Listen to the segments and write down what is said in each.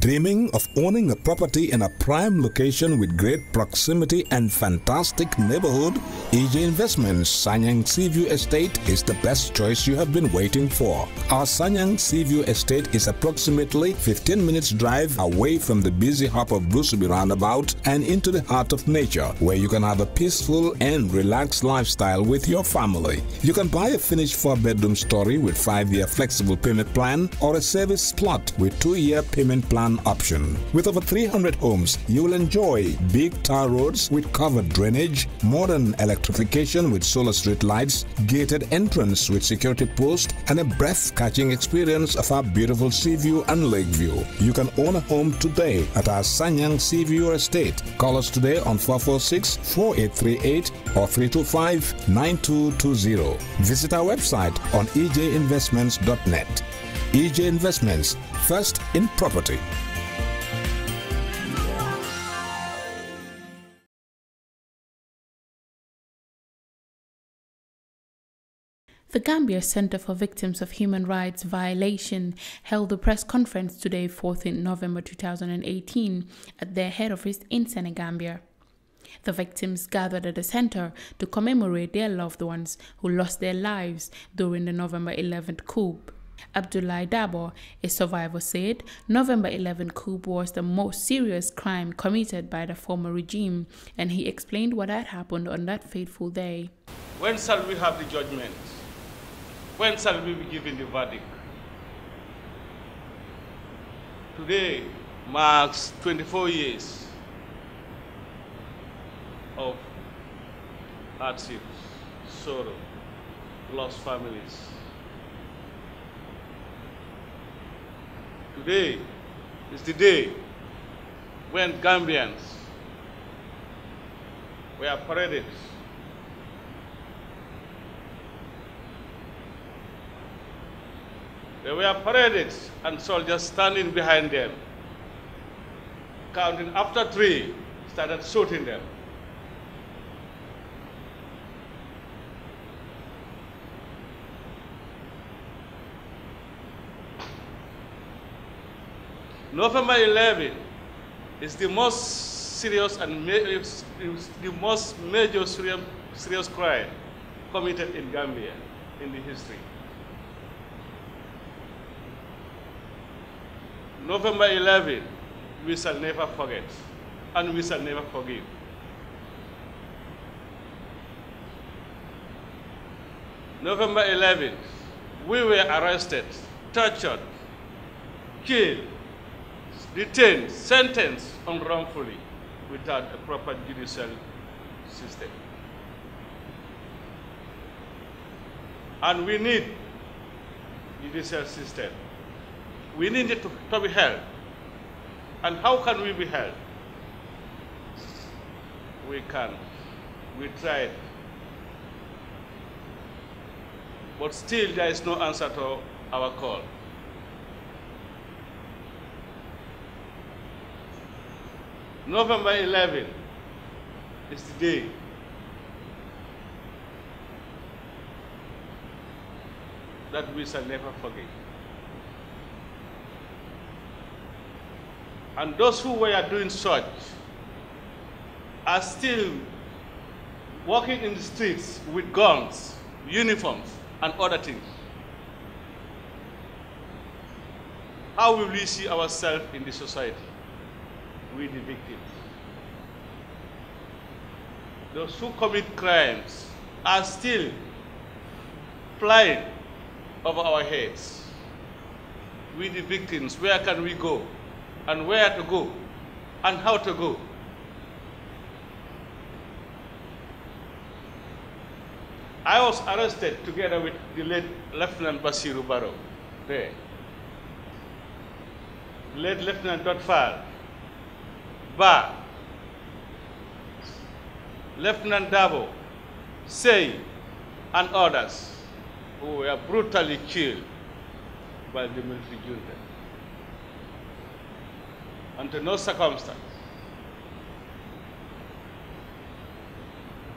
Dreaming of owning a property in a prime location with great proximity and fantastic neighborhood? EJ Investments Sanyang Seaview Estate is the best choice you have been waiting for. Our Sanyang Seaview Estate is approximately 15 minutes drive away from the busy hub of Brusubi roundabout and into the heart of nature where you can have a peaceful and relaxed lifestyle with your family. You can buy a finished four-bedroom story with five-year flexible payment plan or a service plot with two-year payment plan option. With over 300 homes, you will enjoy big tar roads with covered drainage, modern electrification with solar street lights, gated entrance with security post, and a breath-catching experience of our beautiful sea view and lake view. You can own a home today at our Sanyang Sea View Estate. Call us today on 446-4838 or 325-9220. Visit our website on ejinvestments.net. EJ Investments, first in property. The Gambia Center for Victims of Human Rights Violation held a press conference today, 14 November 2018, at their head office in Senegambia. The victims gathered at the center to commemorate their loved ones who lost their lives during the November 11th coup. Abdullah Dabo, a survivor, said November 11 coup was the most serious crime committed by the former regime, and he explained what had happened on that fateful day. When shall we have the judgment? When shall we be given the verdict? Today marks 24 years of hardships, sorrow, lost families. Today is the day when Gambians were paraded They were paraded and soldiers standing behind them, counting after three, started shooting them. November 11 is the most serious and the most major serious, serious crime committed in Gambia in the history. November 11, we shall never forget and we shall never forgive. November 11, we were arrested, tortured, killed, detained, sentenced unwrongfully without a proper judicial system. And we need judicial system we need it to, to be held. And how can we be held? We can. We tried. But still there is no answer to our call. November 11 is the day that we shall never forget. And those who were doing such are still walking in the streets with guns, uniforms, and other things. How will we see ourselves in the society? We the victims. Those who commit crimes are still flying over our heads. We the victims, where can we go? and where to go and how to go. I was arrested together with the late Lieutenant Basiru Barrow there. Late Lieutenant Dotfal, Ba, Lieutenant Dabo, Say, and others who oh, were brutally killed by the military junta under no circumstance.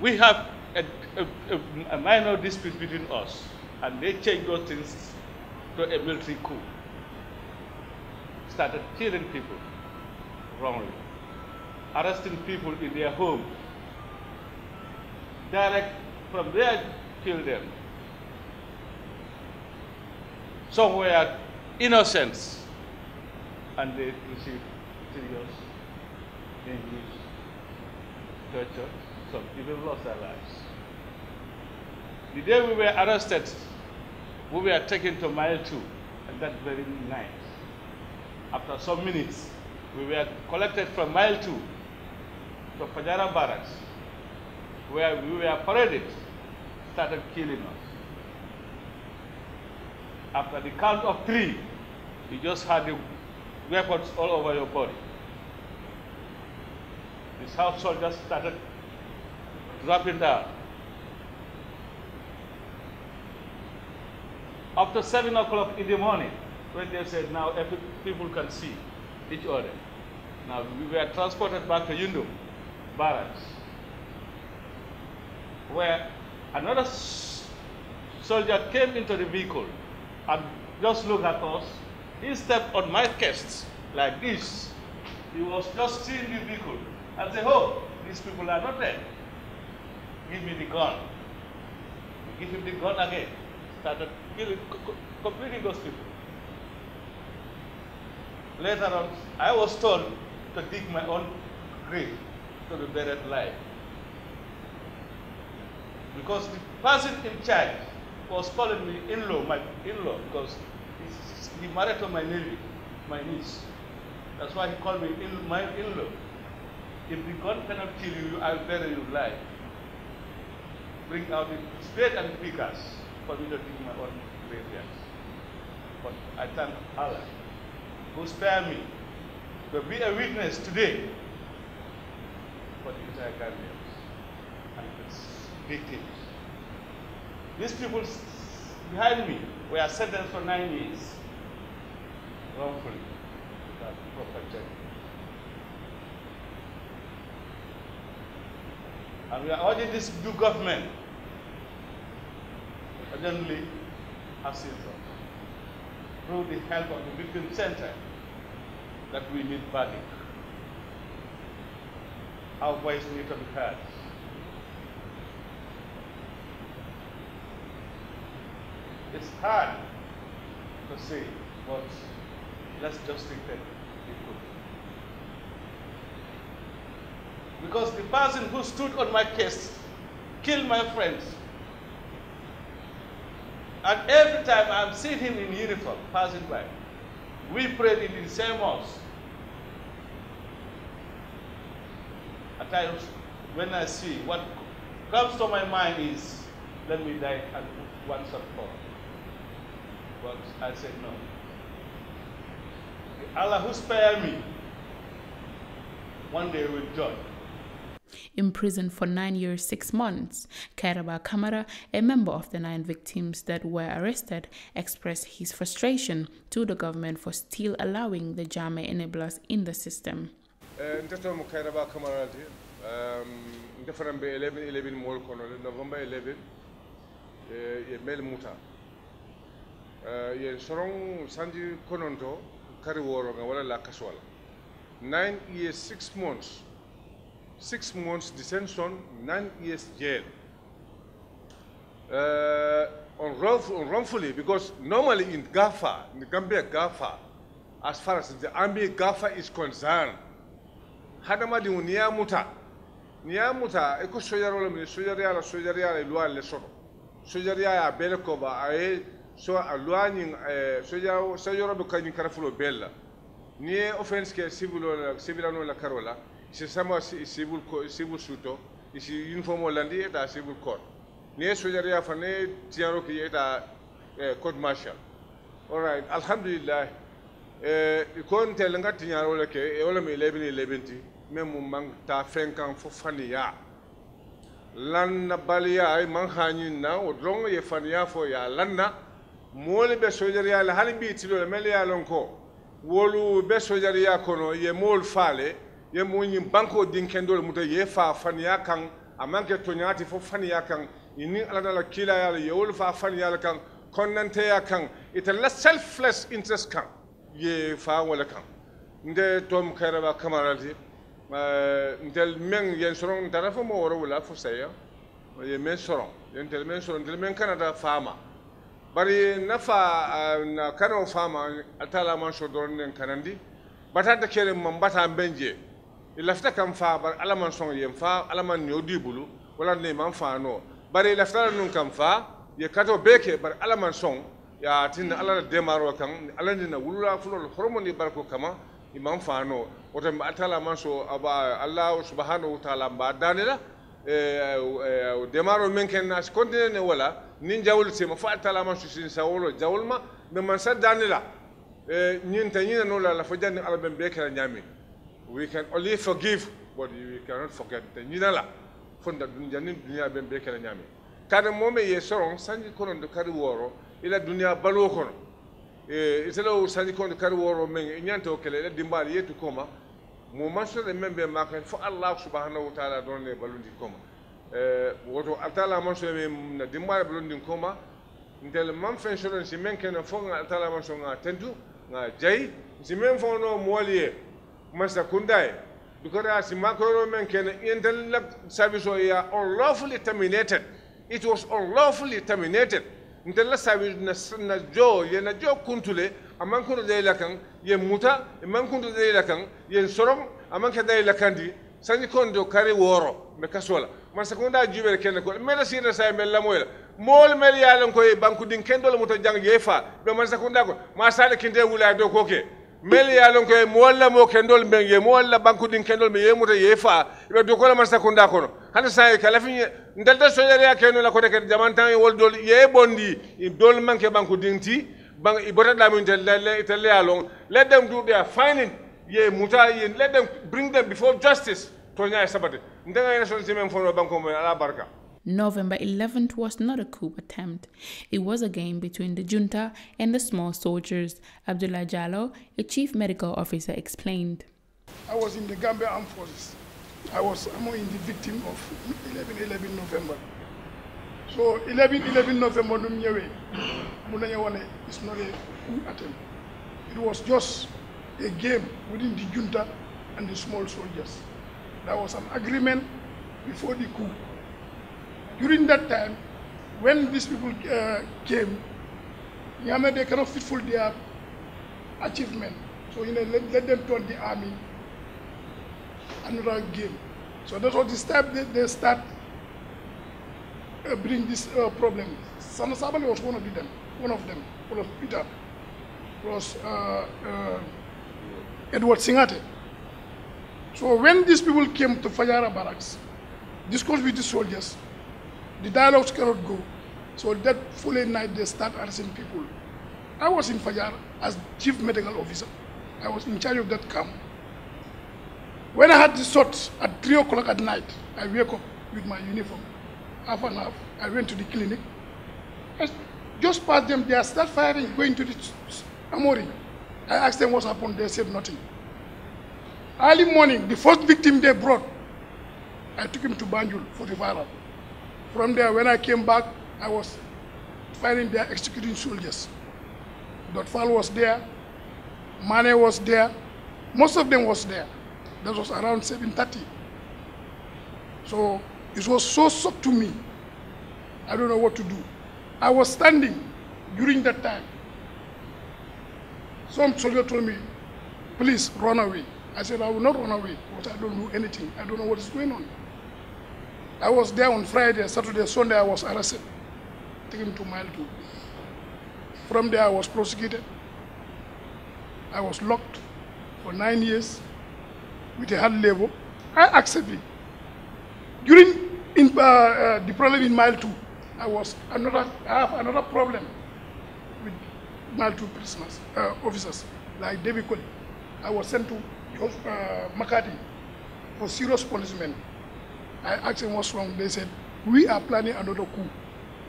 We have a, a, a, minor dispute between us, and they changed those things to a military coup. started killing people wrongly, arresting people in their homes. Direct from there, kill them. Some were innocents and they received serious injuries, torture, some even lost their lives. The day we were arrested, we were taken to mile two, and that very night. After some minutes, we were collected from mile two to Fajara barracks, where we were paraded, started killing us. After the count of three, you just had the weapons all over your body. The South soldiers started dropping down. After 7 o'clock in the morning, when they said now people can see each other. Now we were transported back to Yundum where another soldier came into the vehicle and just looked at us. He stepped on my chest like this. He was just seeing the vehicle and said, oh, these people are not there. Give me the gun. We give him the gun again. Started killing, completing those people. Later on, I was told to dig my own grave to be buried alive. Because the person in charge was calling me in-law, my in-law, because he married to my my niece. That's why he called me in, my in-law. If the gun cannot kill you, I'll bury you alive. Bring out the spade and pickers for me to dig my own graveyard. But I thank Allah who spared me to be a witness today entire Gambians and victims. These people behind me were sentenced for nine years wrongfully without proper check. And we are urging this new government urgently assist us through the help of the Victim Center that we need badly. Needs to be heard. It's hard to say, but let's just that it. Because the person who stood on my case killed my friends. And every time I'm seeing him in uniform passing by, we prayed in the same mosque. At times, when I see what comes to my mind is, let me die and for all. But I said no. Allah who spared me, one day will judge. Imprisoned for nine years, six months, Kairaba Kamara, a member of the nine victims that were arrested, expressed his frustration to the government for still allowing the Jammeh enablers in the system. Ntetom kayraba kamarati ndefanan um, be 11 11 mol kono november 11 eh, ye mel muta. Eh, ye soron sanji kononto kari woro nga wala la kaswala. 9 years 6 months. 6 months detention 9 years jail. Uh, on, wrongf on wrongfully because normally in Gafa, in the Gambia Gafa, as far as the army Gafa is concerned, hadamadiŋo niŋ ye a muta. Niŋ ye a muta i ko sojaro le mu sojariya la sojariya la luwa le soto. Sojariya ye a bee le koba a ye so a luwa ñiŋ sojaro sojaro be ka ñiŋ karafuloo bee la niŋ ye offense ke civilo la civilano la karo la si sama civil civil suto isi uniforme landi eta civil court. Niŋ ye sojariya fa ne tiyaro ki eta court martial. All right alhamdulillah ko ntel nga tiñaro le ke e wala mi lebini lebinti même mu man ta fenkan fo faniya lan na baliya ay man hañin na o dron ye faniya fo ya. Lanna moolu be sojariya la hani bi tilo le mel ya lon ko. Wolu be sojariya kono ye mool faale ye mo ñin banko dinkendol muta ye fa faniya kan a manke toñati fo faniya kan ini alana la kila ya ye wolu fa faniya la kan konnanteya kan ita la selfless interest kan ye fa wala kan nde tom karaba kamarati ntel men yen soron tara fo mo woro wala fo saya ye men soron yen tel men soron tel men kanada fama. Bari nafa na kano fama atala man so don nen kanandi batata kere man bata benje ilafta kam fa bar alaman son yem fa alaman nyodi bulu wala ne man fa no. Bari ilafta nun kam fa ye kato beke bar alaman son ya tin ala demaro kan ala ni na wulula fulol hormoni barko kama imam fa no woto atala man so aba allah subhanahu wa ta'ala ba danila demaro men ken nas kontine ne wala nin jawol sema fa atala man so sin sawolo jawol ma be man sa danila ñin ta ñina no la la fo janni ala ben be kala ñami we can only forgive but we cannot forget. Te ñina la fonda dun janni dunya ben be kala ñami kada mome ye soron sanji kono do kadi woro ila dunya balo kono Eh, e itelo sanji kono kadi woro men ñanta o kele ila dimbali yetu koma mo masore men be makan fo allah subhanahu wa ta'ala don ne balundi koma e woto atala man so men na dimbali balundi koma ntel man fen soron si men ken fo nga atala man so nga tendu nga jay. Si men fo no moliye masa kundaye because as makoro men ken intel la service o ya unlawfully terminated. It was unlawfully terminated ntel la service na jo ye na jo kuntule amman kuntu de la kan ye muta amman kuntu de la kan ye sorom amman ka de la kandi sanji kondo kare woro me kasola man sakunda jubere ken ko mela sira sa mel la mool mel yalan koy banku din kendol muta jang yefa be man sakunda ko ma sala kinde wula do koke mel yalon koye mo walla mo kendol men ye mo walla bankudin kendol mi yemuta yefa ɓe do kola man sakunda kono. Hande sa kala fi ndalta soƴaria keno la kote kadi jamantan wol dol ye bondi dol manque bankudin ti ban i botaɗamin telle yalon let them do their finding. Ye muta ye let them bring them before justice. To e sabate. Simen fono banko mo ala barka November 11th was not a coup attempt. It was a game between the junta and the small soldiers, Abdullah Jallo, a chief medical officer, explained. I was in the Gambia Armed Forces. I was among the victim of 11-11 November. So 11-11 November, it's not a coup attempt. It was just a game within the junta and the small soldiers. There was an agreement before the coup during that time, when these people uh, came, they cannot fulfill their achievement. So, you know, let, let them turn the army another game. So that's what this time they, they start uh, bring this uh, problem. Sana Sabally was one of them, one of them, was Peter, was uh, uh, Edward Singhateh. So when these people came to Fajara barracks, discussed with the soldiers, the dialogues cannot go. So that following night, they start arresting people. I was in Fajar as chief medical officer. I was in charge of that camp. When I had the shot at 3 o'clock at night, I wake up with my uniform, half and half. I went to the clinic. I just past them, they start firing, going to the Amori. I asked them what happened, they said nothing. Early morning, the first victim they brought, I took him to Banjul for the referral. From there, when I came back, I was finding there executing soldiers. Dotfal was there, Mane was there, most of them was there. That was around 7.30. So it was so shocked to me. I don't know what to do. I was standing during that time. Some soldier told me, please run away. I said, I will not run away because I don't do anything. I don't know what is going on. I was there on Friday, Saturday, Sunday, I was arrested, taken to mile two. From there, I was prosecuted. I was locked for nine years with a hard label. I accepted. During in, uh, uh, the problem in mile two, I was another, I have another problem with mile two prisoners, uh, officers, like David Cole. I was sent to uh, Makati for serious punishment. I asked them what's wrong. They said, we are planning another coup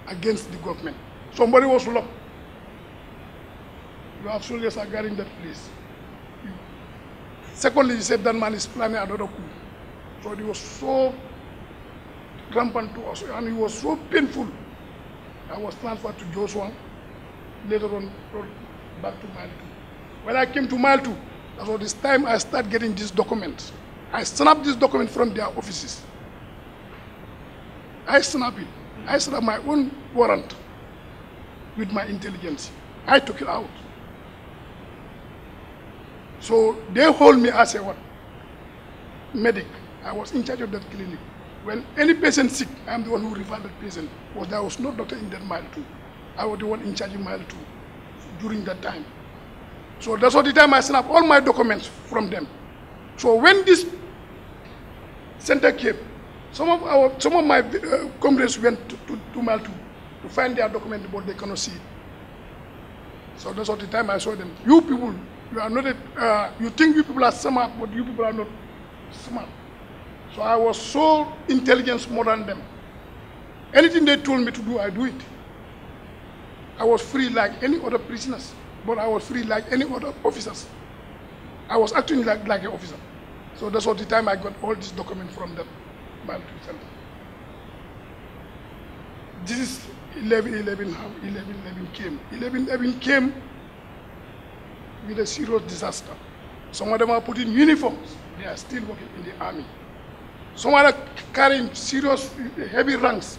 against the government. Somebody was locked. You have soldiers are guarding that place. Secondly, he said that man is planning another coup. So it was so rampant to us, and it was so painful. I was transferred to Joshua, later on back to Mali. When I came to mile two, that was this time I start getting these documents. I snap this document from their offices. I snap it. I snap my own warrant with my intelligence. I took it out. So they hold me as a what? Medic. I was in charge of that clinic. When any patient sick, I'm the one who referred that patient. Because there was no doctor in that mile two. I was the one in charge of mile two during that time. So that's what the time I snap all my documents from them. So when this center came, some of our some of my uh, comrades went to, to, to two to find their document, but they cannot see it. So that's what the time I saw them. You people, you are not, a, uh, you think you people are smart, but you people are not smart. So I was so intelligent more than them. Anything they told me to do, I do it. I was free like any other prisoners, but I was free like any other officers. I was acting like, like an officer. So that's what the time I got all these documents from them. Center. This is 11 11 how 11 11 came. 11 11 came with a serious disaster. Some of them are putting uniforms. They are still working in the army. Some are carrying serious heavy ranks.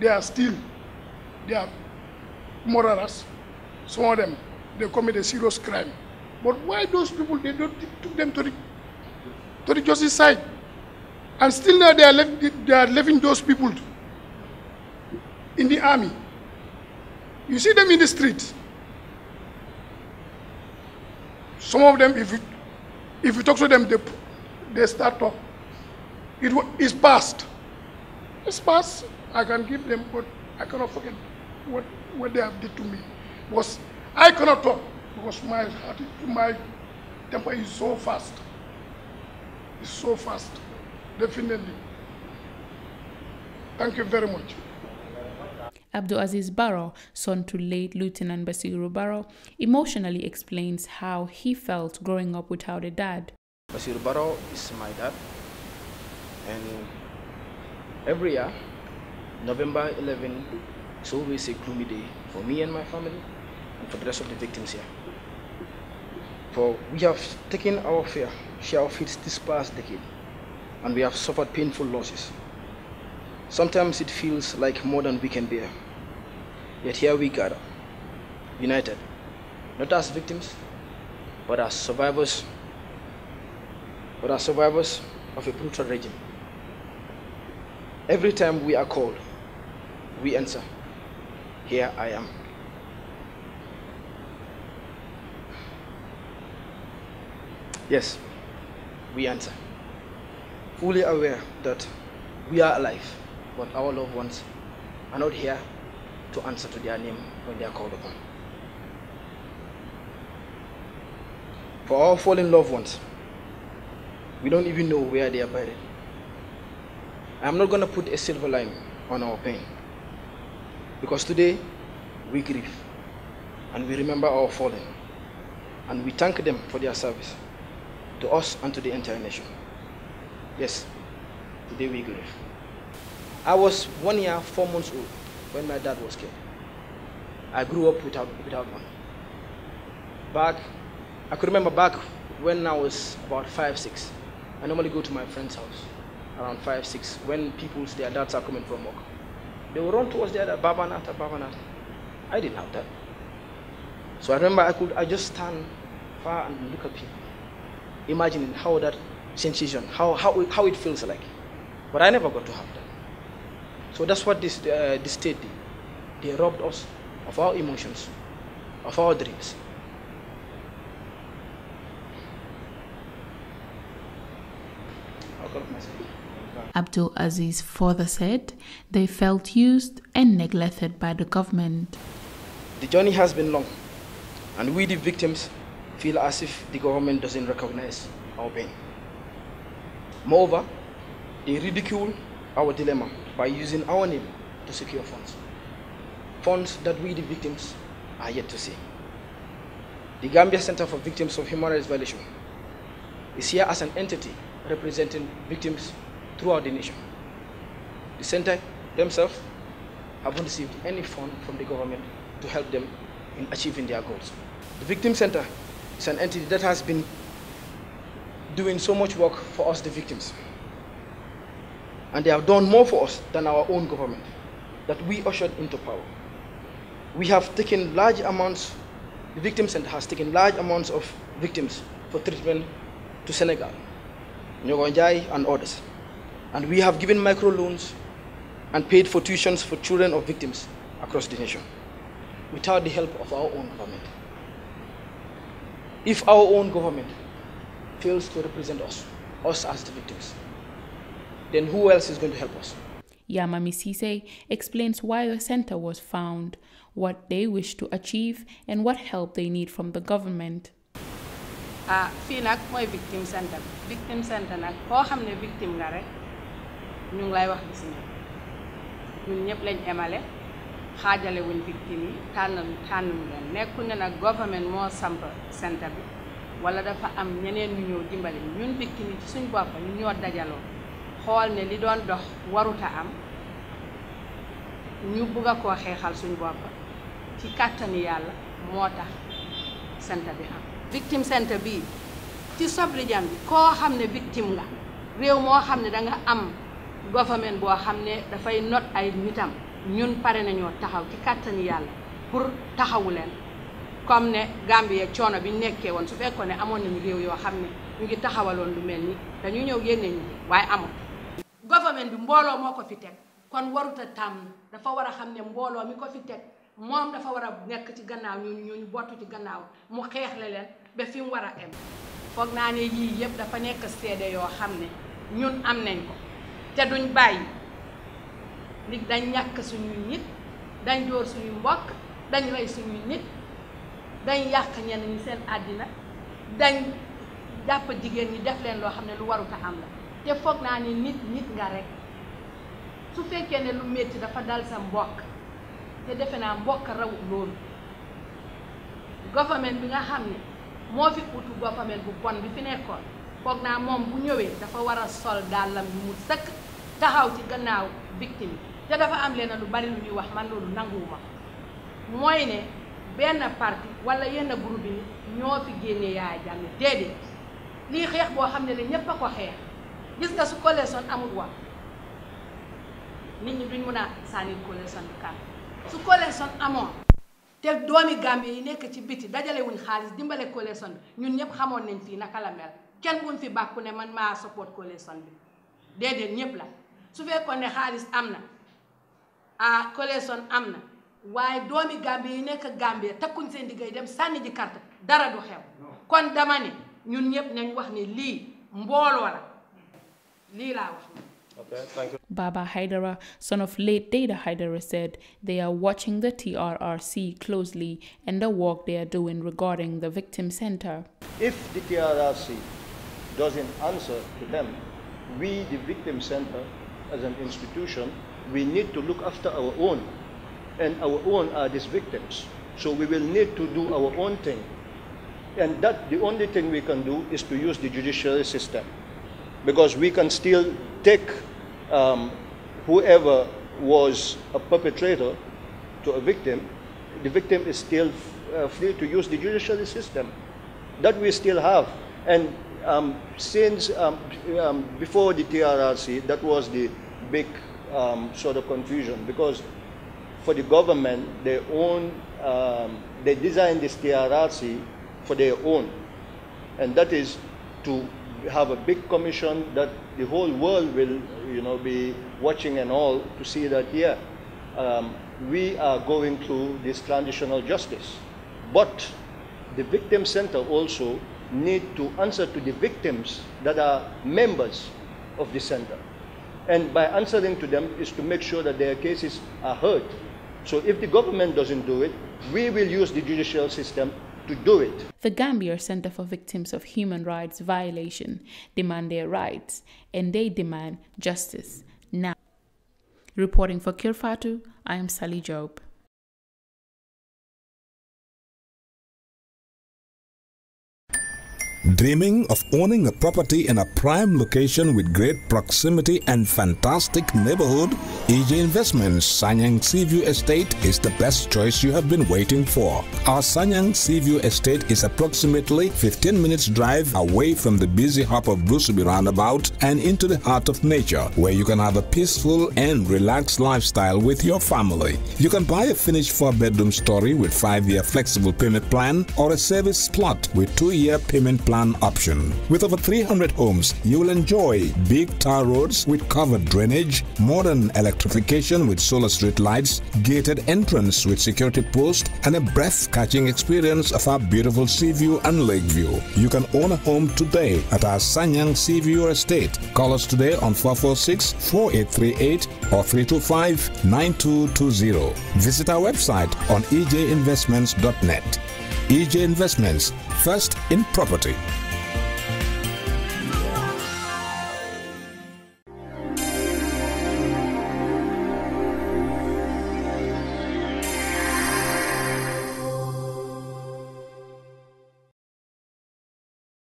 They are still, they are murderers. Some of them, they commit a serious crime. But why those people, they don't took them to the, to the justice side? And still now they are, left, they are leaving those people in the army. You see them in the street. Some of them, if you, if you talk to them, they, they start talk. It is past. It's past. I can give them, but I cannot forget what, what they have did to me. Because I cannot talk because my heart, my temper is so fast. It's so fast. Definitely. Thank you very much. Abdul Aziz Barrow, son to late Lieutenant Basiru Barrow, emotionally explains how he felt growing up without a dad. Basiru Barrow is my dad, and every year, November 11 is always a gloomy day for me and my family, and for the rest of the victims here. For we have taken our fair share of it this past decade, and we have suffered painful losses. Sometimes it feels like more than we can bear. Yet here we gather, united, not as victims, but as survivors, but as survivors of a brutal regime. Every time we are called, we answer, here I am. Yes, we answer, fully aware that we are alive, but our loved ones are not here to answer to their name when they are called upon. For our fallen loved ones, we don't even know where they are buried. I'm not going to put a silver line on our pain because today we grieve and we remember our fallen and we thank them for their service to us and to the entire nation. Yes, today we grieve. I was one year, four months old when my dad was killed. I grew up without, without one. Back, I could remember back when I was about five, six. I normally go to my friend's house around five, six, when people, their dads are coming from work. They will run towards their Nata, Baba Nata. I didn't have that. So I remember I could, I just stand far and look at people, imagining how that sensation, how, how, it, how it feels like. But I never got to have that. So that's what this, uh, this state did. They robbed us of our emotions, of our dreams. Abdul Aziz further said they felt used and neglected by the government. The journey has been long, and we, the victims, feel as if the government doesn't recognize our pain. Moreover, they ridicule our dilemma by using our name to secure funds. Funds that we, the victims, are yet to see. The Gambia Center for Victims of Human Rights Violation is here as an entity representing victims throughout the nation. The center themselves haven't received any fund from the government to help them in achieving their goals. The Victim Center It's an entity that has been doing so much work for us, the victims. And they have done more for us than our own government that we ushered into power. We have taken large amounts, the victim center has taken large amounts of victims for treatment to Senegal, Nyogonjai and others. And we have given microloans and paid for tuitions for children of victims across the nation without the help of our own government. If our own government fails to represent us, us as the victims, then who else is going to help us? Yamami Sise explains why the center was found, what they wish to achieve, and what help they need from the government. ah fii nag mooy victime center. Victime center nag koo xam ne victime nga rek ñu ngi lay wax gis ñun. Ñun ñëpp lañ emale xaajale wuñ victime yi tànn tànnum leen. Nekku ne nag government moo samp center bi wala dafa am ñeneen ñu ñëw dimbali ñun victime ci suñ bopp ñu ñoo dajaloo. Xool ne li doon dox waruta am. Ñu bugg a koo xeexal suñ bopp. Ci kàttani yàlla moo tax center bi am. Victime center bii ci Sobrijam bi koo xam ne victime nga. Réew moo xam ne danga am government boo xam ne dafay not ay nitam. Ñun pare nañoo taxaw ci kàttani yàlla pour taxawu leen. Comme ne Gambie coono bi ñu nekkee woon su fekkoon ne amoon nañu réew yoo xam ne ñu ngi taxawaloon lu mel ni dañu ñëw génne ñu waaye amul. Government bi mbooloo moo ko fi teg kon waruta tàmm dafa war a xam ne mbooloo mi ko fi teg moom dafa war a nekk ci gannaaw ñu ñu bottu ci gannaaw mu xeexle leen ba fi mu war a em. Foog naa ne yii yëpp dafa nekk seede yoo xam ne ñun am nañ ko te duñ bàyyi li dañ ñàkk suñuy nit dañ dóor suñuy mbokk dañ rey nit dañ yàq ñenn ñi seen àddina dañ jàpp jigéen ñi def leen loo xam ne lu waruta am la. Te foog naa ni nit nit nga rek. Su fekkee ne lu métti dafa dal sa mbokk te defe naa mbokk raw loolu. Government bi nga xam ne moo fi utu government bu bon bi fi nekkoon foog naa moom bu ñëwee dafa war a sol dàllam yu mu sëkk taxaw ci gannaaw victime te dafa am leen lu bari lu ñuy wax man loolu nanguwuma. Mooy ne benn parti wala yenn groupe yi ñoo fi génnee Yaya Jammeh déedéet. Lii xeex boo xam ne la ñépp a ko xeex. Gis nga su coalition amul wax nit ñi duñ mën a sànni coalition bi kan su coalition amoon te doomi Gambie yi nekk ci biti dajale wuñ xaalis dimbale coalition bi ñun ñëpp xamoon nañ fii naka la mel. Kenn buñ fi bàkku ne man maa support coalition bi. Déedéet ñëpp la. Su fekkoon ne xaalis am na ah coalition am na waaye doomi Gambie yi nekk Gambie takkuñ seen diggay dem sànni ji carte dara du xew kon dama ne ñun ñëpp nañ wax ne lii mbooloo la lii laa wax Okay, thank you. Baba Haidara, son of late Data Haidara, said they are watching the TRRC closely and the work they are doing regarding the victim center. If the TRRC doesn't answer to them, we, the Victim Center, as an institution, we need to look after our own. And our own are these victims. So we will need to do our own thing. And that the only thing we can do is to use the judiciary system. Because we can still take um, whoever was a perpetrator to a victim, the victim is still uh, free to use the judiciary system that we still have. And um, since um, um, before the TRRC, that was the big um, sort of confusion because for the government, they own, um, they designed this TRRC for their own. And that is to have a big commission that the whole world will, you know, be watching and all to see that, yeah, um, we are going through this transitional justice. But the victim center also need to answer to the victims that are members of the center. And by answering to them is to make sure that their cases are heard. So if the government doesn't do it, we will use the judicial system to do it. The Gambia Center for Victims of Human Rights Violation demand their rights and they demand justice now. Reporting for Kerr Fatou, I am Sally Job. Dreaming of owning a property in a prime location with great proximity and fantastic neighborhood? EJ Investments Sanyang Seaview Estate is the best choice you have been waiting for. Our Sanyang Seaview Estate is approximately 15 minutes drive away from the busy hub of Brusubi roundabout and into the heart of nature where you can have a peaceful and relaxed lifestyle with your family. You can buy a finished four-bedroom story with five-year flexible payment plan or a service plot with two-year payment plan option. With over 300 homes, you will enjoy big tar roads with covered drainage, modern electrification with solar street lights, gated entrance with security post, and a breath-catching experience of our beautiful sea view and lake view. You can own a home today at our Sanyang Sea View Estate. Call us today on 446-4838 or 325-9220. Visit our website on ejinvestments.net. EJ Investments, first in property.